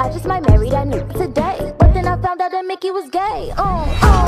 I just might marry that new today. But then I found out that Mickey was gay. Oh, oh,